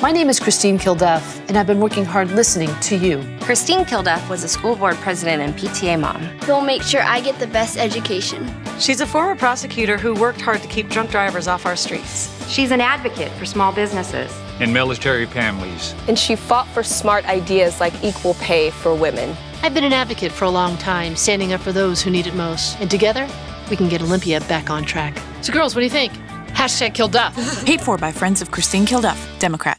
My name is Christine Kilduff, and I've been working hard listening to you. Christine Kilduff was a school board president and PTA mom. He'll make sure I get the best education. She's a former prosecutor who worked hard to keep drunk drivers off our streets. She's an advocate for small businesses and military families. And she fought for smart ideas like equal pay for women. I've been an advocate for a long time, standing up for those who need it most. And together, we can get Olympia back on track. So, girls, what do you think? Hashtag Kilduff. Paid for by Friends of Christine Kilduff, Democrat.